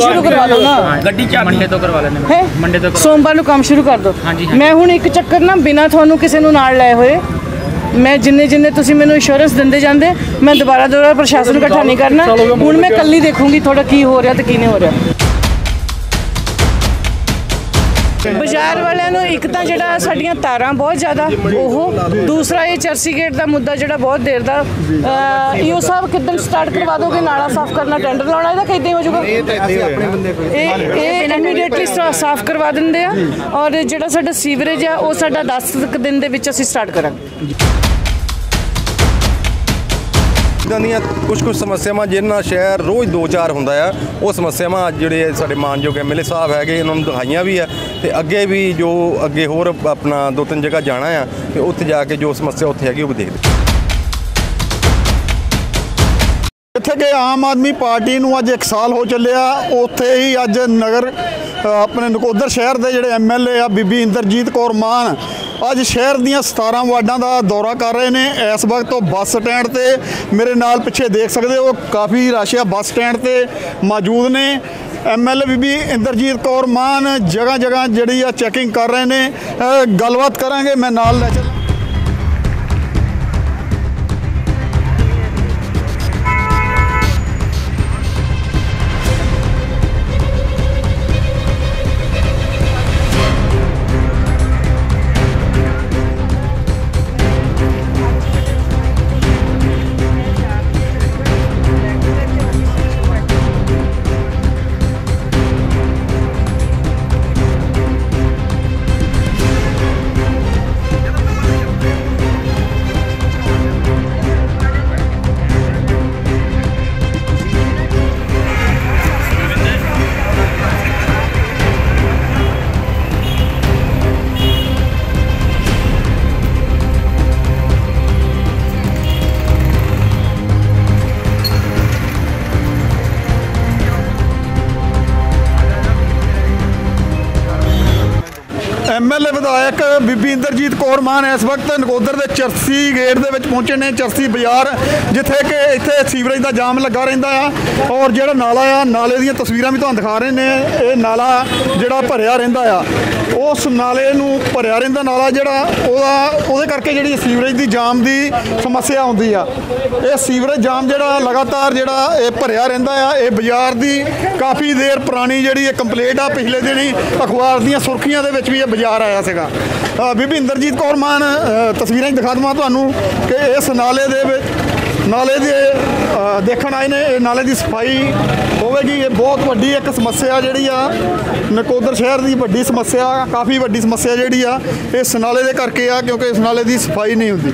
ਸ਼ੁਰੂ ਕਰਵਾ ਦੋ ਨਾ। ਗੱਡੀ ਚਾਬੀ ਮੰਡੇ ਤੋਂ ਕਰਵਾ ਲੈਣੇ ਹੈ? ਮੰਡੇ ਤੋਂ ਕਰਵਾ ਸੋਮਵਾਰ ਨੂੰ ਕੰਮ ਸ਼ੁਰੂ ਕਰ ਦੋ ਹਾਂਜੀ, ਹਾਂਜੀ। ਮੈਂ ਹੁਣ ਇੱਕ ਚੱਕਰ ਨਾ ਬਿਨਾ ਤੁਹਾਨੂੰ ਕਿਸੇ ਨੂੰ ਨਾਲ ਲਾਏ ਹੋਏ ਮੈਂ ਜਿੰਨੇ ਜਿੰਨੇ ਤੁਸੀਂ ਮੈਨੂੰ ਇੰਸ਼ੋਰੈਂਸ ਦਿੰਦੇ ਜਾਂਦੇ ਮੈਂ ਦੁਬਾਰਾ ਦੁਬਾਰਾ ਪ੍ਰਸ਼ਾਸਨ ਨੂੰ ਇਕੱਠਾ ਨਹੀਂ ਕਰਨਾ। ਹੁਣ ਮੈਂ ਕੱਲੀ ਦੇਖੂੰਗੀ ਤੁਹਾਡਾ ਕੀ ਹੋ ਰਿਹਾ ਤੇ ਕੀ ਨਹੀਂ ਹੋ ਰਿਹਾ। ਬਾਜ਼ਾਰ ਵਾਲਿਆਂ ਨੂੰ ਇੱਕ ਤਾਂ ਜਿਹੜਾ ਸਾਡੀਆਂ ਤਾਰਾਂ ਬਹੁਤ ਜ਼ਿਆਦਾ ਉਹ ਦੂਸਰਾ ਇਹ ਚਰਸੀ ਗੇਟ ਦਾ ਮੁੱਦਾ ਜਿਹੜਾ ਬਹੁਤ ਦੇਰ ਦਾ ਈਓ ਸਾਹਿਬ ਕਿੱਦਣ ਸਟਾਰਟ ਕਰਵਾ ਦੋਗੇ? ਨਾਲਾ ਸਾਫ਼ ਕਰਨਾ ਟੈਂਡਰ ਲਾਉਣਾ ਇਹਦਾ ਕਿੱਦਾਂ ਹੋ ਜਾਊਗਾ? ਇਹ ਇਹ ਇਮੀਡੀਏਟਲੀ ਸਾਫ਼ ਕਰਵਾ ਦਿੰਦੇ ਆ ਔਰ ਜਿਹੜਾ ਸਾਡਾ ਸੀਵਰੇਜ ਆ ਉਹ ਸਾਡਾ 10 ਕੁ ਦਿਨ ਦੇ ਵਿੱਚ ਅਸੀਂ ਸਟਾਰਟ ਕਰਾਂਗੇ। ਇਦਾਂ ਦੀਆਂ ਕੁਝ ਕੁਝ ਸਮੱਸਿਆਵਾਂ ਜਿਹਨਾਂ ਸ਼ਹਿਰ ਰੋਜ਼ ਦੋ ਚਾਰ ਹੁੰਦਾ ਆ, ਉਹ ਸਮੱਸਿਆਵਾਂ ਅੱਜ ਜਿਹੜੇ ਸਾਡੇ ਮਾਨਯੋਗ ਐਮਐਲਏ ਸਾਹਿਬ ਹੈਗੇ, ਇਹਨਾਂ ਨੂੰ ਦਿਖਾਈਆਂ ਵੀ ਆ। ਤੇ ਅੱਗੇ ਵੀ ਜੋ ਅੱਗੇ ਹੋਰ ਆਪਣਾ ਦੋ ਤਿੰਨ ਜਗ੍ਹਾ ਜਾਣਾ ਆ, ਤੇ ਉੱਥੇ ਜਾ ਕੇ ਜੋ ਸਮੱਸਿਆ ਉੱਥੇ ਹੈਗੀ, ਉਹ ਵੀ ਦੇਖਦੇ ਜਿੱਥੇ ਕਿ ਆਮ ਆਦਮੀ ਪਾਰਟੀ ਨੂੰ ਅੱਜ 1 ਸਾਲ ਹੋ ਚੱਲਿਆ, ਉੱਥੇ ਹੀ ਅੱਜ ਨਗਰ ਆਪਣੇ ਨਕੋਦਰ ਸ਼ਹਿਰ ਦੇ ਜਿਹੜੇ ਐਮਐਲਏ ਆ, ਬੀਬੀ ਇੰਦਰਜੀਤ ਕੌਰ ਮਾਨ ਅੱਜ ਸ਼ਹਿਰ ਦੀਆਂ 17 ਵਾਰਡਾਂ ਦਾ ਦੌਰਾ ਕਰ ਰਹੇ ਨੇ। ਇਸ ਵਕਤ ਉਹ ਬੱਸ ਸਟੈਂਡ ਤੇ ਮੇਰੇ ਨਾਲ ਪਿੱਛੇ ਦੇਖ ਸਕਦੇ ਹੋ, ਕਾਫੀ ਰਸ਼ ਆ। ਬੱਸ ਸਟੈਂਡ ਤੇ ਮੌਜੂਦ ਨੇ। ਐਮਐਲਏ ਬੀਬੀ ਇੰਦਰਜੀਤ ਕੌਰ ਮਾਨ ਜਗ੍ਹਾ ਜਗ੍ਹਾ ਜਿਹੜੀ ਆ ਚੈਕਿੰਗ ਕਰ ਰਹੇ ਨੇ। ਗੱਲਬਾਤ ਕਰਾਂਗੇ, ਮੈਂ ਨਾਲ ਲੈ ਚੱਲਾਂ ਐਮਐਲਏ ਵਿਧਾਇਕ ਬੀਬੀ ਇੰਦਰਜੀਤ ਕੌਰ ਮਾਨ ਇਸ ਵਕਤ ਨਗੋਦਰ ਦੇ ਚਰਸੀ ਗੇਟ ਦੇ ਵਿੱਚ ਪਹੁੰਚੇ ਨੇ, ਚਰਸੀ ਬਾਜ਼ਾਰ, ਜਿੱਥੇ ਕਿ ਇੱਥੇ ਸੀਵਰੇਜ ਦਾ ਜਾਮ ਲੱਗਾ ਰਹਿੰਦਾ ਆ। ਔਰ ਜਿਹੜਾ ਨਾਲਾ ਆ, ਨਾਲੇ ਦੀਆਂ ਤਸਵੀਰਾਂ ਵੀ ਤੁਹਾਨੂੰ ਦਿਖਾ ਰਹੇ ਨੇ। ਇਹ ਨਾਲਾ ਜਿਹੜਾ ਭਰਿਆ ਰਹਿੰਦਾ ਆ, ਉਸ ਨਾਲੇ ਨੂੰ ਭਰਿਆ ਰਹਿੰਦਾ ਨਾਲਾ ਜਿਹੜਾ, ਉਹਦਾ, ਉਹਦੇ ਕਰਕੇ ਜਿਹੜੀ ਸੀਵਰੇਜ ਦੀ ਜਾਮ ਦੀ ਸਮੱਸਿਆ ਆਉਂਦੀ ਆ। ਇਹ ਸੀਵਰੇਜ ਜਾਮ ਜਿਹੜਾ ਲਗਾਤਾਰ ਜਿਹੜਾ ਇਹ ਭਰਿਆ ਰਹਿੰਦਾ ਆ, ਇਹ ਬਾਜ਼ਾਰ ਦੀ ਕਾਫੀ ਦੇਰ ਪੁਰਾਣੀ ਜਿਹੜੀ ਇਹ ਕੰਪਲੇਂਟ ਆ, ਪਿਛਲੇ ਦਿਨੀ ਅਖਬਾਰ ਦੀਆਂ ਸੁਰਖੀਆਂ ਦੇ ਵਿੱਚ ਵੀ ਇਹ ਬਾਜ਼ਾਰ ਆਇਆ ਸੀਗਾ। ਬੀਬੀ ਇੰਦਰਜੀਤ ਕੌਰ ਮਾਨ ਤਸਵੀਰਾਂ 'ਚ ਦਿਖਾ ਦਵਾਂ ਤੁਹਾਨੂੰ ਕਿ ਇਸ ਨਾਲੇ ਦੇ ਵਿੱਚ ਨਾਲੇ ਦੇ ਦੇਖਣ ਆਏ ਨੇ ਇਹ ਨਾਲੇ ਦੀ ਸਫ਼ਾਈ ਹੋਵੇਗੀ। ਇਹ ਬਹੁਤ ਵੱਡੀ ਇੱਕ ਸਮੱਸਿਆ ਜਿਹੜੀ ਆ ਨਕੋਦਰ ਸ਼ਹਿਰ ਦੀ ਵੱਡੀ ਸਮੱਸਿਆ ਕਾਫੀ ਵੱਡੀ ਸਮੱਸਿਆ ਜਿਹੜੀ ਆ ਇਸ ਨਾਲੇ ਦੇ ਕਰਕੇ ਆ ਕਿਉਂਕਿ ਇਸ ਨਾਲੇ ਦੀ ਸਫ਼ਾਈ ਨਹੀਂ ਹੁੰਦੀ।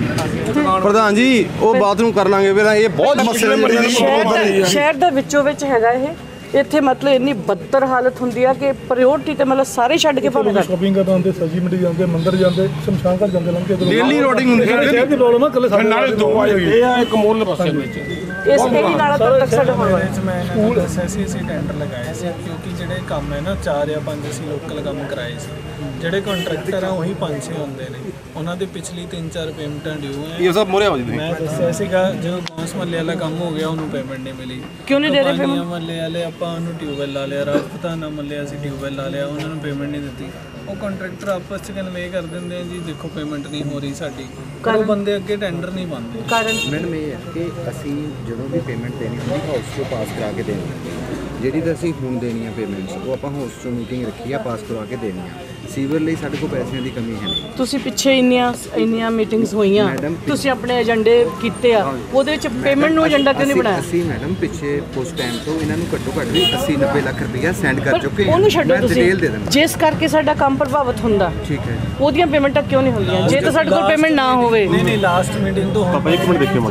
ਪ੍ਰਧਾਨ ਜੀ ਉਹ ਬਾਥਰੂਮ ਕਰ ਲਾਂਗੇ ਪਹਿਲਾਂ ਇਹ ਬਹੁਤ ਦਾ ਸ਼ਹਿਰ ਦਾ ਵਿੱਚੋਂ ਵਿੱਚ ਹੈਗਾ ਇਹ। ਇੱਥੇ ਮਤਲਬ ਇੰਨੀ ਬੱਦਰ ਹਾਲਤ ਹੁੰਦੀ ਆ ਕਿ ਪ੍ਰਾਇੋਰਟੀ ਤੇ ਮਤਲਬ ਸਾਰੇ ਛੱਡ ਕੇ ਭਾਵੇਂ ਕਰ ਸ਼ਾਪਿੰਗ ਕਰਨ ਆਉਂਦੇ ਸਬਜ਼ੀ ਮੰਡੀ ਜਾਂਦੇ ਮੰਦਰ ਜਾਂਦੇ ਸ਼ਮਸ਼ਾਨ ਘਾਟ ਜਾਂਦੇ ਲੰਘ ਕੇ ਡੇਲੀ ਰੋਡਿੰਗ ਹੁੰਦੀ ਹੈ। ਸ਼ਹਿਰ ਦੀ ਪ੍ਰੋਬਲਮ ਆ ਕੱਲੇ ਸਾਡੇ ਨਾਲੇ ਦੋ ਆਏ ਹੋਈ ਇਹ ਆ ਇੱਕ ਮੋਰਲੇ ਪਾਸੇ ਵਿੱਚ। ਇਸ ਇਹੀ ਨਾਲਾ ਤੱਕ ਤੱਕ ਸਾਡਾ ਹੋਣਾ। ਵਿੱਚ ਮੈਂ ਨੂੰ ਦੱਸਿਆ ਸੀ ਟੈਂਡਰ ਲਗਾਏ ਸੀ ਕਿਉਂਕਿ ਜਿਹੜੇ ਕੰਮ ਹੈ ਨਾ ਚਾਰ ਜਾਂ ਪੰਜ ਅਸੀਂ ਲੋਕਲ ਕੰਮ ਕਰਾਏ ਸੀ। ਜਿਹੜੇ ਕੰਟਰੈਕਟਰ ਆ ਉਹੀ ਪੰਜ ਛੇ ਹੁੰਦੇ ਨੇ। ਉਹਨਾਂ ਦੀ ਪਿਛਲੀ 3-4 ਪੇਮੈਂਟਾਂ ਡਿਊ ਹੈ ਇਹ ਸਭ ਮੁਰੇ ਹੋ ਜੀ ਮੈਂ ਦੱਸਿਆ ਸੀਗਾ ਜਦੋਂ ਗੌਂਸ ਮੱਲੇ ਵਾਲਾ ਕੰਮ ਹੋ ਗਿਆ ਉਹਨੂੰ ਪੇਮੈਂਟ ਨਹੀਂ ਮਿਲੀ। ਕਿਉਂ ਨਹੀਂ ਦੇ ਰਹੇ ਕਬਾਲੀਆਂ ਮੱਲੇ ਵਾਲੇ ਆਪਾਂ ਉਹਨੂੰ ਟਿਊਬਵੈਲ ਲਾ ਲਿਆ ਰਾਜਪਤਾਨਾ ਮੱਲੇ ਅਸੀਂ ਟਿਊਬਵੈਲ ਲਾ ਲਿਆ ਉਹਨਾਂ ਨੂੰ ਪੇਮੈਂਟ ਨਹੀਂ ਦਿੱਤੀ। ਉਹ ਕੰਟਰੈਕਟਰ ਆਪਸ ਚ ਕਨਵੇ ਕਰ ਦਿੰਦੇ ਆ ਜੀ ਦੇਖੋ ਪੇਮੈਂਟ ਨਹੀਂ ਹੋ ਰਹੀ ਸਾਡੀ। ਉਹ ਬੰਦੇ ਅੱਗੇ ਟੈਂਡਰ ਨਹੀਂ ਪਾਉਂਦੇ ਕਾਰਨ? ਮੈਡਮ ਇਹ ਹੈ ਕਿ ਅਸੀਂ ਜਦੋਂ ਵੀ ਪੇਮੈਂਟ ਦੇਣੀ ਹੁੰਦੀ ਹਾਊਸ ਤੋਂ ਪਾਸ ਕਰਾ ਕੇ ਦੇਣੀ। ਜਿਹੜੀ ਤਾਂ ਅਸੀਂ ਹੁਣ ਦੇਣੀ ਆ ਪੇਮੈਂਟਸ ਉਹ ਆਪਾਂ ਹਾਊਸ ਤੋਂ ਮੀਟਿੰਗ ਰੱਖੀ ਆ ਪਾਸ ਕਰਵਾ ਕੇ ਦੇਣੀ ਆ। ਸੀਵਰ ਲਈ ਸਾਡੇ ਕੋਲ ਪੈਸਿਆਂ ਦੀ ਕਮੀ ਹੈ ਨਹੀਂ। ਤੁਸੀਂ ਪਿੱਛੇ ਇੰਨੀਆਂ ਇੰਨੀਆਂ ਮੀਟਿੰਗਸ ਹੋਈਆਂ ਮੈਡਮ, ਤੁਸੀਂ ਆਪਣੇ ਏਜੰਡੇ ਕੀਤੇ ਆ ਉਹਦੇ ਵਿੱਚ ਪੇਮੈਂਟ ਨੂੰ ਏਜੰਡਾ ਕਿਉਂ ਨਹੀਂ ਅਸੀਂ- ਬਣਾਇਆ? ਅਸੀਂ ਮੈਡਮ ਪਿੱਛੇ ਉਸ ਟਾਈਮ ਤੋਂ ਇਹਨਾਂ ਨੂੰ ਘੱਟੋ ਘੱਟ ਵੀ 80 90 ਲੱਖ ਰੁਪਈਆ ਸੈਂਡ ਕਰ ਚੁੱਕੇ ਹਾਂ। ਉਹਨੂੰ ਛੱਡੋ ਮੈਂ ਤੁਸੀਂ। ਡਿਟੇਲ ਦੇ ਦਿੰਦਾ। ਜਿਸ ਕਰਕੇ ਸਾਡਾ ਕੰਮ ਪ੍ਰਭਾਵਿਤ ਹੁੰਦਾ ਠੀਕ ਹੈ ਉਹਦੀਆਂ ਪੇਮੈਂਟਾਂ ਕਿਉਂ ਨਹੀਂ ਹੁੰਦੀਆਂ? ਜੇ ਤਾਂ ਸਾਡੇ ਕੋਲ ਪੇਮੈਂਟ ਨਾ ਹੋਵੇ। ਨਹੀਂ ਨਹੀਂ ਲਾਸਟ ਮੀਟਿੰਗ ਤੋਂ ਆਪਾਂ ਇੱਕ ਮਿੰਟ ਦੇਖਿਓ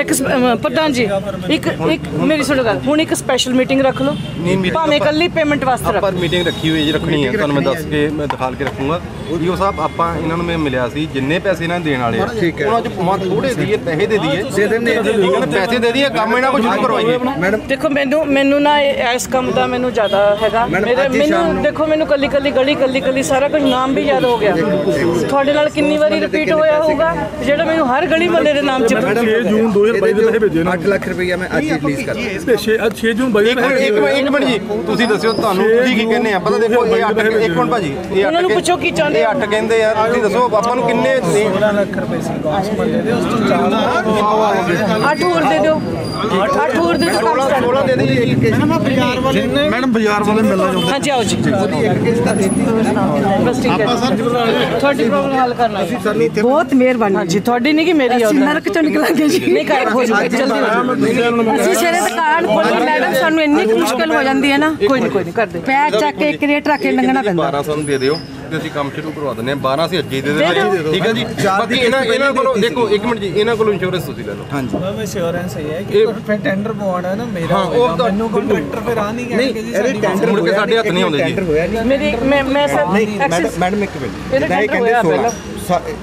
ਇੱਕ ਸ- ਅਮ, ਪ੍ਰਧਾਨ ਜੀ ਇੱਕ ਇੱਕ ਮੇਰੀ ਸੁਣੋ ਗੱਲ। ਹੁਣ ਇੱਕ ਸਪੈਸ਼ਲ ਮੀਟਿੰਗ ਰੱਖ ਲਓ। ਭਾਵੇਂ ਇਕੱਲੀ ਪੇਮੈਂਟ ਵਾਸਤੇ ਰੱਖ ਆਪਾਂ ਮੀਟਿੰਗ ਰੱਖੀ ਹੋਈ ਹੈ ਜੀ ਰੱਖਣੀ ਹੈ। ਤੁਹਾਨੂੰ ਮੈਂ ਦੱਸ ਕੇ ਮੈਂ ਦਿਖਾਲ ਕੇ ਰੱਖੂੰਗਾ। ਈਓ ਸਾਹਿਬ ਆਪਾਂ ਇਹਨਾਂ ਨੂੰ ਮੈਂ ਮਿਲਿਆ ਸੀ ਜਿੰਨੇ ਪੈਸੇ ਇਹਨਾਂ ਦੇਣ ਵਾਲੇ ਆ। ਉਹਨਾਂ ਚ ਮਾ ਥੋੜੇ ਦਈਏ ਪੈਸੇ ਦੇ ਦਈਏ ਦੇ ਦਿੰਦੇ ਠੀਕ ਹੈ ਨਾ ਪੈਸੇ ਦੇ ਦਈਏ ਕੰਮ ਇਹਨਾਂ ਕੋਲ ਸ਼ੁਰੂ ਕਰਵਾਈਏ। ਮੈਡਮ ਦੇਖੋ ਮੈਨੂੰ ਮੈਨੂੰ ਨਾ ਇਹ- ਇਸ ਕੰਮ ਦਾ ਮੈਨੂੰ ਜ਼ਿਆਦਾ ਹੈਗਾ। ਮੇਰੇ ਮੈਨੂੰ ਦੇਖੋ ਮੈਨੂੰ ਕੱਲੀ ਕੱਲੀ ਗਲੀ ਕੱਲੀ ਕੱਲੀ ਸਾਰਾ ਕੁਝ ਨਾਮ ਵੀ ਯਾਦ ਹੋ ਗਿਆ। ਤੁਹਾਡੇ ਨਾਲ ਕਿੰਨੀ ਵਾਰੀ ਰਿਪੀਟ ਹੋਇਆ ਹੋਊਗਾ? ਜਿਹੜਾ ਮੈਨੂੰ ਹਰ ਗਲੀ ਮੱਲੇ ਦੇ ਨਾਮ ਚ ਮੈਡਮ 6 ਜੂਨ 2022 ਦੇ ਪੈਸੇ ਭੇਜੇ ਨੇ। 8 ਲੱਖ ਰੁਪਈਆ ਮੈਂ ਅੱਜ ਹੀ ਰਿਲੀਜ਼ ਕਰਤਾ ਤੇ 6 ਅੱਜ 6 ਜੂਨ 22 ਇੱਕ ਮਿੰਟ ਇੱਕ ਮਿੰਟ ਇੱਕ ਮਿੰਟ ਜੀ। ਤੁਸੀਂ ਦੱਸਿਓ ਤੁਹਾਨੂੰ ਤੁਸੀਂ ਕੀ ਕਹਿੰਦੇ ਆ? ਪਤਾ ਦੇਖੋ ਇਹ ਇੱਕ ਮਿੰਟ ਭਾਜੀ। ਇਹ ਉਹਨਾਂ ਨੂੰ ਪੁੱਛੋ ਕੀ ਚਾਹੁੰਦੇ ਇਹ ਅੱਠ ਕਹਿੰਦੇ ਆ ਤੁਸੀਂ ਦੱਸੋ ਆਪਾਂ ਨੂੰ ਕਿੰਨੇ ਦੇ 16 ਲੱਖ ਰੁਪਏ ਸੀ ਗੌਸ ਮੱਲੇ ਦੇ ਉਸ ਤੋਂ ਚਾਰ ਅੱਠ ਹੋਰ ਦੇ ਦਿਓ। ਅੱਠ ਹੋਰ ਦੇ ਦਿਓ ਕੰਮ start 16 ਦੇ ਦਈਏ ਜੀ। ਮੈਡਮ ਬਾਜ਼ਾਰ ਵਾਲੇ ਮਿਲਣਾ ਚਾਹੁੰਦੇ ਹਾਂਜੀ ਆਓ ਜੀ। ਇੱਕ ਤੁਹਾਡੀ ਪ੍ਰੋਬਲਮ ਹੱਲ ਕਰਨਾ ਬਹੁਤ ਮਿਹਰਬਾਨੀ ਤੁਹਾਡੀ ਨਹੀਂ ਕਿ ਮੇਰੀ ਅਸੀਂ ਨਰਕ ਚੋਂ ਨਿਕਲਾਂਗੇ ਜੀ। ਨਹੀਂ ਕਰ ਹੋ ਜਾਊਗਾ ਜਲਦੀ ਹੋ ਜਾਊਗਾ ਅਸੀਂ ਸਵੇਰੇ ਦੁਕਾਨ ਖੋਲੀ ਮੈਡਮ ਸਾਨੂੰ ਇੰਨੀ ਮੁਸ਼ਕਲ ਹੋ ਜਾਂਦੀ ਹੈ ਨਾ। ਕੋਈ ਨਹੀਂ ਕੋਈ ਨਹੀਂ ਕਰਦੇ ਪੈਰ ਚੱਕ ਕੇ ਕ੍ਰੇਟ ਰੱਖ ਕੇ ਲੰਘਣਾ ਪੈਂਦਾ। 1200 ਨੂੰ ਦੇ ਦਿਓ ਤੇ ਅਸੀਂ ਕੰਮ ਸ਼ੁਰੂ ਕਰਵਾ ਦਿੰਦੇ ਆ 12 ਅਸੀਂ ਅੱਗੇ ਹੀ ਦੇ ਦਿੰਦੇ ਠੀਕ ਹੈ ਜੀ? ਬਾਕੀ ਇਹਨਾਂ ਇਹਨਾਂ ਕੋਲੋਂ ਦੇਖੋ ਇੱਕ ਮਿੰਟ ਜੀ ਇਹਨਾਂ ਕੋਲੋਂ ਇੰਸ਼ੋਰੈਂਸ ਤੁਸੀਂ ਲੈ ਲਓ। ਹਾਂਜੀ। ਮੈਮ ਇੰਸ਼ੋਰੈਂਸ ਹੈ ਕਿ ਫਿਰ ਟੈਂਡਰ ਪਵਾਉਣਾ ਹੈ ਨਾ ਮੇਰਾ ਹਾਂ, ਉਹ ਹੋਏਗਾ ਤਾਂ- ਮੈਨੂੰ ਕੰਟਰੈਕਟਰ ਫਿਰ ਆ ਨਹੀਂ ਕਹਿਣਗੇ ਜੀ ਇਹਦੇ ਸਾਡੀ ਟੈਂਡਰ ਮੁੜ ਕੇ ਸਾਡੇ ਹੱਥ ਨਹੀਂ ਆਉਂਦੇ ਜੀ। ਟੈਂਡਰ ਹੋਇਆ ਨਹੀਂ। ਮੇਰੀ ਮੈਂ ਮੈਂ ਸਰ ਨਹੀਂ ਮੈਡਮ ਐਕਸਿਸ ਮੈਡਮ ਇੱਕ ਮਿੰਟ। ਇਹ ਕਹਿੰਦੇ 16 ਸਾ-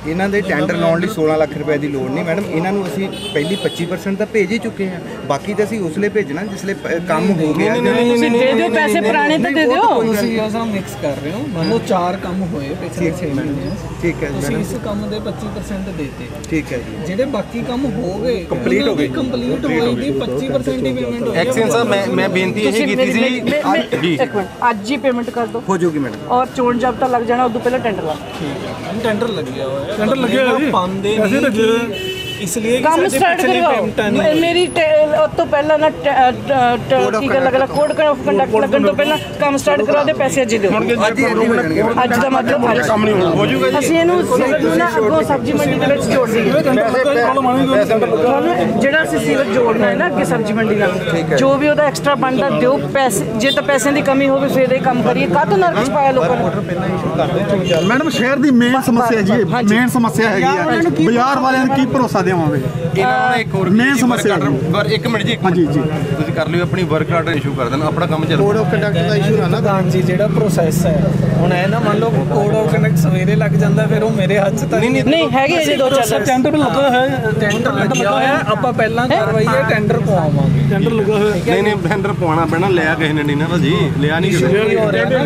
ਇਹਨਾਂ ਦੇ ਟੈਂਡਰ ਲਾਉਣ ਲਈ 16 ਲੱਖ ਰੁਪਏ ਦੀ ਲੋੜ ਨਹੀਂ ਮੈਡਮ ਇਹਨਾਂ ਨੂੰ ਅਸੀਂ ਪਹਿਲੀ 25% ਤਾਂ ਭੇਜ ਹੀ ਚੁੱਕੇ ਹਾਂ। ਬਾਕੀ ਤਾਂ ਅਸੀਂ ਉਸਲੇ ਭੇਜਣਾ ਜਿਸਲੇ ਕੰਮ ਹੋ ਗਿਆ। ਤੁਸੀਂ ਦੇ ਦਿਓ ਪੈਸੇ ਪੁਰਾਣੇ ਤਾਂ ਦੇ ਦਿਓ। ਤੁਸੀਂ ਇਹ ਸਭ ਮਿਕਸ ਕਰ ਰਹੇ ਹੋ। ਮੰਨ ਲਓ ਚਾਰ ਕੰਮ ਹੋਏ ਪਿਛਲੇ 6 ਮਹੀਨਿਆਂ 'ਚ। ਠੀਕ ਹੈ ਜੀ ਤੁਸੀਂ ਮੈਡਮ ਇਸ ਕੰਮ ਦੇ 25% ਦੇਤੇ। ਠੀਕ ਹੈ ਜੀ। ਜਿਹੜੇ ਬਾਕੀ ਕੰਮ ਹੋ ਗਏ ਕੰਪਲੀਟ ਹੋ ਗਏ ਕੰਪਲੀਟ ਹੋਏਗੀ 25% ਹੀ ਪੇਮੈਂਟ ਹੋਏਗੀ ਐਕਸ਼ਨ ਸਾਹਿਬ ਮੈਂ ਮੈਂ ਬੇਨਤੀ ਇਹ ਕੀਤੀ ਸੀ ਜੀ। ਇੱਕ ਮਿੰਟ ਅੱਜ ਹੀ ਪੇਮੈਂਟ ਕਰ ਦਿਓ। ਹੋ ਜਾਊਗੀ ਮੈਡਮ ਔਰ ਚੋਣ ਜਾਬਤਾ ਲੱਗ ਜਾਣਾ ਉਦੋਂ ਪਹਿਲਾਂ ਟੈਂਡਰ ਲਾ ਟੈਂਡਰ ਲੱਗਿਆ ਹੋਇਆ ਹੈ ਟੈਂਡਰ ਲੱਗਿਆ ਹੋਇਆ ਜੀ। ਪਾਉਂਦੇ ਨਹੀਂ ਇਸ ਲਈ ਕੰਮ ਸਟਾਰਟ ਕਰਵਾਓ ਮੇਰੀ ਉਹ ਤੋਂ ਪਹਿਲਾਂ ਨਾ ਕੀ ਗੱਲ ਲੱਗਣਾ ਕੋਡ ਕੰਡਕਟ ਲੱਗਣ ਤੋਂ ਪਹਿਲਾਂ ਕੰਮ ਸਟਾਰਟ ਕਰਾ ਦੇ ਪੈਸੇ ਅੱਜ ਦਿਓ। ਅੱਜ ਦਾ ਮਤਲਬ ਅੱਜ ਕੰਮ ਨਹੀਂ ਹੋ ਜਾਊਗਾ ਅਸੀਂ ਇਹਨੂੰ ਸੀਵਰ ਨੂੰ ਨਾ ਅੱਗੋਂ ਸਬਜ਼ੀ ਮੰਡੀ ਦੇ ਵਿੱਚ ਜੋੜ ਦਈਏ। ਜਿਹੜਾ ਅਸੀਂ ਸੀਵਰ ਜੋੜਨਾ ਹੈ ਨਾ ਅੱਗੇ ਸਬਜ਼ੀ ਮੰਡੀ ਨਾਲ ਜੋ। ਵੀ ਉਹਦਾ ਐਕਸਟਰਾ ਬਣਦਾ ਦਿਓ ਪੈਸੇ। ਜੇ ਤਾਂ ਪੈਸਿਆਂ ਦੀ ਕਮੀ ਹੋਵੇ ਫਿਰ ਇਹ ਕੰਮ ਕਰੀਏ। ਕਾਹਤੋਂ ਨਰਕ ਚ ਪਾਇਆ ਲੋਕਾਂ ਨੇ? ਮੈਡਮ ਸ਼ਹਿਰ ਦੀ ਮੇਨ ਸਮੱਸਿਆ ਜੀ ਮੇਨ ਸਮੱਸਿਆ ਹੈਗੀ ਆ ਬਾਜ਼ਾਰ ਵਾਲਿਆਂ ਨੂੰ ਕੀ ਭਰੋਸਾ ਦੇਵਾਂਗੇ ਇਹਨਾਂ ਨੇ ਇੱਕ ਹੋਰ main ਸਮੱਸਿਆ ਪਰ ਇੱਕ ਮਿੰਟ ਜੀ ਹਾਂਜੀ। ਜੀ। ਤੁਸੀਂ ਕਰ ਲਿਓ ਆਪਣੀ ਵਰਕ ਆਰਡਰ ਇਸ਼ੂ ਕਰ ਦੇਣਾ ਆਪਣਾ ਕੰਮ ਚੱਲ ਕੋਡ ਆਫ ਕੰਡਕਟ ਦਾ ਇਸ਼ੂ ਨਾ ਨਾ। ਪ੍ਰਧਾਨ ਜੀ ਜਿਹੜਾ ਪ੍ਰੋਸੈਸ ਹੈ। ਹੁਣ ਇਹ ਨਾ ਮੰਨ ਲਓ ਕੋਡ ਆਫ ਕੰਡਕਟ ਸਵੇਰੇ ਲੱਗ ਜਾਂਦਾ ਫਿਰ ਉਹ ਮੇਰੇ ਹੱਥ 'ਚ ਤਾਂ ਨਹੀਂ ਨਹੀਂ ਹੈਗੇ ਅਜੇ ਦੋ ਚਾਰ ਦਿਨ। ਟੈਂਡਰ ਲੱਗਾ ਹੈ ਟੈਂਡਰ ਲੱਗਿਆ ਹੋਇਆ ਹੈ, ਆਪਾਂ ਪਹਿਲਾਂ ਕਾਰਵਾਈ ਹੈ ਟੈਂਡਰ ਪਵਾਵਾਂਗੇ। ਟੈਂਡਰ ਲੱਗਾ ਹੋਇਆ। ਨਹੀਂ ਨਹੀਂ ਟੈਂਡਰ ਪਵਾਉਣਾ ਪੈਣਾ ਲਿਆ ਕਿਸੇ ਨੇ ਨਹੀਂ ਨਾ ਭਾਜੀ ਲਿਆ ਨਹੀਂ ਕਿਸੇ ਨੇ।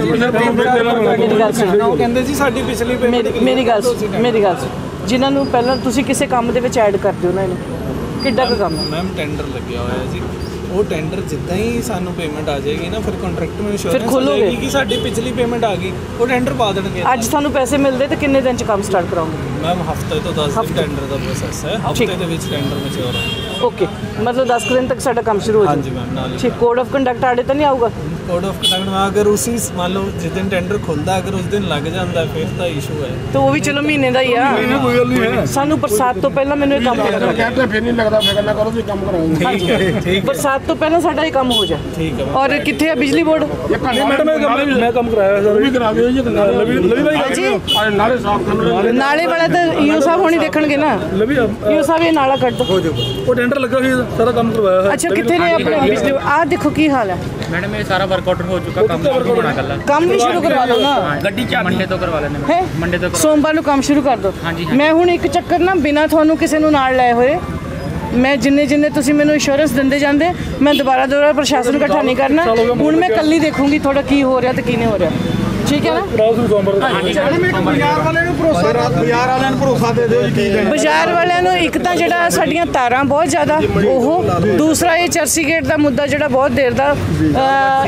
ਜੀ ਉਹ ਕਹਿੰਦੇ ਜੀ ਸਾਡੀ ਪਿਛਲੀ ਪੇਮੈਂਟ ਮੇਰੀ ਮੇਰੀ ਗੱਲ ਮੇਰੀ ਗੱਲ। ਜਿਨ੍ਹਾਂ ਨੂੰ ਪਹਿਲਾਂ ਤੁਸੀਂ ਕਿਸੇ ਕੰਮ ਦੇ ਵਿੱਚ ਐਡ ਕਰਦੇ ਹੋ ਨਾ ਇਹਨੂੰ? ਕਿੱਡਾ ਕੁ ਕੰਮ? ਹੈ ਮੈਮ ਟੈਂਡਰ ਲੱਗਿਆ ਹੋਇਆ ਜੀ। ਉਹ ਟੈਂਡਰ ਜਿੱਦਾਂ ਹੀ ਸਾਨੂੰ ਪੇਮੈਂਟ ਆ ਜਾਏਗੀ ਨਾ ਫਿਰ ਕੰਟਰੈਕਟ ਨੂੰ ਇੰਸ਼ੋਰੈਂਸ ਖੋਲੋਗੇ। ਕਿ ਸਾਡੀ ਪਿਛਲੀ ਪੇਮੈਂਟ ਆ ਗਈ ਉਹ ਟੈਂਡਰ ਪਾ ਦੇਣਗੇ ਅੱਜ ਤੁਹਾਨੂੰ ਪੈਸੇ ਮਿਲਦੇ ਤੇ ਕਿੰਨੇ ਦਿਨ ਚ ਕੰਮ ਸਟਾਰਟ ਕਰਾਉਂਗੇ ਮੈਮ ਹਫ਼ਤੇ ਤੋਂ 10 ਦਿਨ ਟੈਂਡਰ ਦਾ ਪ੍ਰੋਸੈਸ ਹੈ। ਹਫ਼ਤੇ ਦੇ ਵਿੱਚ ਟੈਂਡਰ ਮੈਚੁਰ ਹੈ ਓਕੇ ਮਤਲਬ 10 ਕੁ ਦਿਨ ਤੱਕ ਸਾਡਾ ਕੰਮ ਸ਼ੁਰੂ ਹੋ ਹਾਂਜੀ ਜਾਊਗਾ ਮੈਮ ਨਾਲ ਹੀ ਠੀਕ ਕੋਡ ਆਫ ਕੰਡਕਟ ਆੜੇ ਤਾਂ ਨਹੀਂ ਆਊਗਾ? ਕੋਡ ਆਫ ਕੰਡਕਟ ਅਗਰ ਉਸੇ ਮੰਨ ਲਓ ਜਿਸ ਦਿਨ ਟੈਂਡਰ ਖੁੱਲਦਾ ਅਗਰ ਉਸ ਦਿਨ ਲੱਗ ਜਾਂਦਾ ਫਿਰ ਤਾਂ ਇਸ਼ੂ ਹੈ। ਤਾਂ ਉਹ ਵੀ ਚਲੋ ਮਹੀਨੇ ਦਾ ਹੀ ਆ। ਮਹੀਨੇ ਕੋਈ ਗੱਲ ਨਹੀਂ ਹੈ। ਸਾਨੂੰ ਬਰਸਾਤ ਤੋਂ ਪਹਿਲਾਂ ਮੈਨੂੰ ਇਹ ਕੰਮ ਕਰਨਾ ਕਹਿੰਦੇ ਫਿਰ ਨਹੀਂ ਲੱਗਦਾ ਫਿਰ ਨਾ ਕਰੋ ਤੁਸੀਂ ਕੰਮ ਕਰਾਉਂਗੇ ਠੀਕ ਬਰਸਾਤ ਤੋਂ ਪਹਿਲਾਂ ਸਾਡਾ ਇਹ ਕੰਮ ਹੋ ਜਾ। ਠੀਕ ਹੈ। ਔਰ ਕਿੱਥੇ ਹੈ ਬਿਜਲੀ ਬੋਰਡ? ਇਹ ਕੰਮ ਮੈਂ ਕੰਮ ਕਰਾਇਆ ਸਰ। ਵੀ ਕਰਾ ਦਿਓ ਜੀ ਲਵੀ ਲਵੀ ਭਾਈ ਨਾਲੇ ਸਾਫ਼ ਕਰਨ ਨਾਲੇ ਵਾਲਾ ਤਾਂ ਈਓ ਸਾਹਿਬ ਹੋਣੀ ਦੇਖਣਗੇ ਨਾ। ਲਵੀ ਈਓ ਸਾਹਿਬ ਇਹ ਨਾਲਾ ਕੱਢ ਦੋ। ਹੋ ਜਾਓ ਉਹ ਟੈਂਡਰ ਲੱਗਾ ਹੋਇਆ ਸਾਰਾ ਕੰਮ ਕਰਵਾਇਆ ਹੈ ਅੱਛਾ ਕਿੱਥੇ ਨੇ ਆਪਣੇ ਬਿਜਲੀ ਆ ਦੇਖੋ ਕੀ ਹਾਲ ਹੈ। ਮੈਡਮ ਇਹ ਸਾਰਾ ਆਊਟ ਹੋ ਚੁੱਕਾ ਕੰਮ ਸ਼ੁਰੂ ਹੋਣਾ ਕੱਲਾ ਕੰਮ ਵੀ ਸ਼ੁਰੂ ਕਰਵਾ ਲਓ ਨਾ ਗੱਡੀ ਚਾਬੀ। ਮੰਡੇ ਤੋਂ ਕਰਵਾ ਲੈਣੇ ਹੈ? ਮੰਡੇ ਤੋਂ ਕਰਵਾ ਸੋਮਵਾਰ ਨੂੰ ਕੰਮ ਸ਼ੁਰੂ ਕਰ ਹਾਂਜੀ, ਮੈਂ ਹੁਣ ਇੱਕ ਚੱਕਰ ਨਾ ਬਿਨਾ ਤੁਹਾਨੂੰ ਕਿਸੇ ਨੂੰ ਨਾਲ ਲਏ ਹੋਏ ਮੈਂ ਜਿੰਨੇ ਜਿੰਨੇ ਤੁਸੀਂ ਮੈਨੂੰ ਇੰਸ਼ੋਰੈਂਸ ਦਿੰਦੇ ਜਾਂਦੇ ਮੈਂ ਦੁਬਾਰਾ ਦੁਬਾਰਾ ਪ੍ਰਸ਼ਾਸਨ ਇਕੱਠਾ ਨਹੀਂ ਕਰਨਾ। ਹੁਣ ਮੈਂ ਕੱਲੀ ਦੇਖੂੰਗੀ ਤੁਹਾਡਾ ਕੀ ਹੋ ਰਿਹਾ ਤੇ ਕੀ ਨਹੀਂ ਹੋ ਰਿਹਾ। ਠੀਕ ਹੈ ਨਾ? ਰਾਉਸ ਨੂੰ ਸੋਮਵਾਰ ਬਾਜ਼ਾਰ ਵਾਲਿਆਂ ਨੂੰ ਭਰੋਸਾ ਬਾਜ਼ਾਰ ਵਾਲਿਆਂ ਨੂੰ ਭਰੋਸਾ ਦੇ ਦਿਓ ਜੀ ਕੀ ਲੈਣਾ ਬਾਜ਼ਾਰ ਵਾਲਿਆਂ ਨੂੰ ਇੱਕ ਤਾਂ ਜਿਹੜਾ ਸਾਡੀਆਂ ਤਾਰਾਂ ਬਹੁਤ ਜ਼ਿਆਦਾ ਉਹ ਦੂਸਰਾ ਇਹ ਚਰਸੀ ਗੇਟ ਦਾ ਮੁੱਦਾ ਜਿਹੜਾ ਬਹੁਤ ਦੇਰ ਦਾ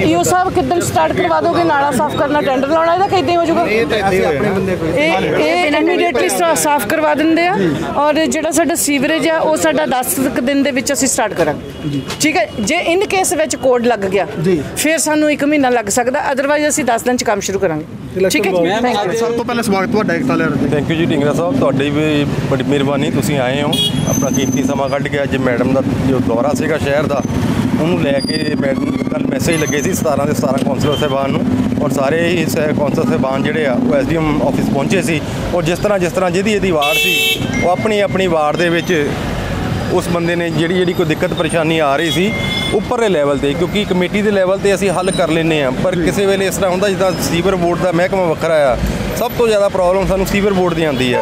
ਈਓ ਸਾਹਿਬ ਕਿਦਾਂ ਸਟਾਰਟ ਕਰਵਾ ਦੋਗੇ ਨਾਲਾ ਸਾਫ਼ ਕਰਨਾ ਟੈਂਡਰ ਲਾਉਣਾ ਇਹਦਾ ਕਿਦਾਂ ਹੋ ਜਾਊਗਾ? ਅਸੀਂ ਆਪਣੇ ਬੰਦੇ ਕੋਈ ਇਹ ਇਹ ਇਮੀਡੀਏਟਲੀ ਸਾਫ਼ ਕਰਵਾ ਦਿੰਦੇ ਆ ਔਰ ਜਿਹੜਾ ਸਾਡਾ ਸੀਵਰੇਜ ਆ ਉਹ ਸਾਡਾ 10 ਕੁ ਦਿਨ ਦੇ ਵਿੱਚ ਅਸੀਂ ਸਟਾਰਟ ਕਰਾਂਗੇ। ਠੀਕ ਹੈ? ਜੇ ਇਨ ਕੇਸ ਵਿੱਚ ਕੋਡ ਲੱਗ ਗਿਆ ਫਿਰ ਸਾਨੂੰ 1 ਮਹੀਨਾ ਲੱਗ ਸਕਦਾ ਅਦਰਵਾਈਜ਼ ਅਸੀਂ 10 ਦਿਨ ਚ ਕੰਮ ਸ਼ੁਰੂ ਕਰਾਂਗੇ। ਠੀਕ ਹੈ ਜੀ ਥੈਂਕ ਯੂ ਸਭ ਤੋਂ ਪਹਿਲਾਂ ਸਵਾਗਤ ਤੁਹਾਡਾ ਏਕਤਾ ਲਹਿਰ ਦੇ ਥੈਂਕ ਯੂ ਜੀ ਢਿੰਗਰਾ ਸਾਹਿਬ ਤੁਹਾਡੀ ਵੀ ਬੜੀ ਮਿਹਰਬਾਨੀ ਤੁਸੀਂ ਆਏ ਹੋ। ਆਪਣਾ ਕੀਮਤੀ ਸਮਾਂ ਕੱਢ ਕੇ ਅੱਜ ਮੈਡਮ ਦਾ ਜੋ ਦੌਰਾ ਸੀਗਾ ਸ਼ਹਿਰ ਦਾ ਉਹਨੂੰ ਲੈ ਕੇ ਮੈਡਮ ਨੂੰ ਕੱਲ ਮੈਸੇਜ ਲੱਗੇ ਸੀ 17 ਦੇ 17 ਕੌਂਸਲਰ ਸਾਹਿਬਾਨ ਨੂੰ। ਔਰ ਸਾਰੇ ਹੀ ਕੌਂਸਲਰ ਸਾਹਿਬਾਨ ਜਿਹੜੇ ਆ ਉਹ ਐਸਡੀਐਮ ਆਫਿਸ ਪਹੁੰਚੇ ਸੀ। ਔਰ ਜਿਸ ਤਰ੍ਹਾਂ ਜਿਸ ਤਰ੍ਹਾਂ ਜਿਹਦੀ ਇਹਦੀ ਵਾਰਡ ਸੀ ਉਹ ਆਪਣੀ ਆਪਣੀ ਵਾਰਡ ਦੇ ਵਿੱਚ ਉਸ ਬੰਦੇ ਨੇ ਜਿਹੜੀ ਜਿਹੜੀ ਕੋਈ ਦਿੱਕਤ ਪਰੇਸ਼ਾਨੀ ਆ ਰਹੀ ਸੀ ਉੱਪਰਲੇ ਲੈਵਲ ਤੇ ਕਿਉਂਕਿ ਕਮੇਟੀ ਦੇ ਲੈਵਲ ਤੇ ਅਸੀਂ ਹੱਲ ਕਰ ਲੈਂਦੇ ਆ ਪਰ ਕਿਸੇ ਵੇਲੇ ਇਸ ਤਰ੍ਹਾਂ ਹੁੰਦਾ ਜਿੱਦਾਂ ਸੀਵਰ ਬੋਰਡ ਦਾ ਮਹਿਕਮਾ ਵੱਖਰਾ ਆ ਸਭ ਤੋਂ ਜ਼ਿਆਦਾ ਪ੍ਰੋਬਲਮ ਸਾਨੂੰ ਸੀਵਰ ਬੋਰਡ ਦੀ ਆਉਂਦੀ ਹੈ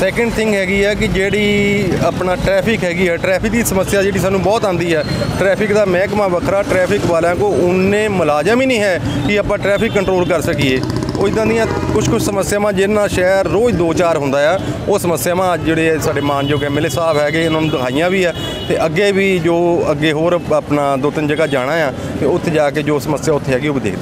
ਸੈਕੰਡ ਥਿੰਗ ਹੈਗੀ ਹੈ ਕਿ ਜਿਹੜੀ ਆਪਣਾ ਟ੍ਰੈਫਿਕ ਹੈਗੀ ਹੈ ਟ੍ਰੈਫਿਕ ਦੀ ਸਮੱਸਿਆ ਜਿਹੜੀ ਸਾਨੂੰ ਬਹੁਤ ਆਉਂਦੀ ਹੈ ਟ੍ਰੈਫਿਕ ਦਾ ਮਹਿਕਮਾ ਵੱਖਰਾ ਟ੍ਰੈਫਿਕ ਵਾਲਿਆਂ ਕੋ ਉਨੇ ਮੁਲਾਜ਼ਮ ਹੀ ਨਹੀਂ ਹੈ ਕਿ ਆਪਾਂ ਟ੍ਰੈਫਿਕ ਕੰਟਰੋਲ ਕਰ ਸਕੀਏ। ਉਹ ਇਦਾਂ ਦੀਆਂ ਕੁਝ ਕੁਝ ਸਮੱਸਿਆਵਾਂ ਜਿਹਨਾਂ ਸ਼ਹਿਰ ਰੋਜ਼ ਦੋ ਚਾਰ ਹੁੰਦਾ ਆ, ਉਹ ਸਮੱਸਿਆਵਾਂ ਜਿਹੜੇ ਸਾਡੇ ਮਾਨਯੋਗ ਐਮਐਲਏ ਸਾਹਿਬ ਹੈਗੇ, ਇਹਨਾਂ ਨੂੰ ਦਿਖਾਈਆਂ ਵੀ ਆ ਤੇ ਅੱਗੇ ਵੀ ਜੋ ਅੱਗੇ ਹੋਰ ਆਪਣਾ ਦੋ ਤਿੰਨ ਜਗ੍ਹਾ ਜਾਣਾ ਆ, ਤੇ ਉੱਥੇ ਜਾ ਕੇ ਜੋ ਸਮੱਸਿਆ ਉੱਥੇ ਹੈਗੀ ਉਹ ਵੀ ਦੇਖ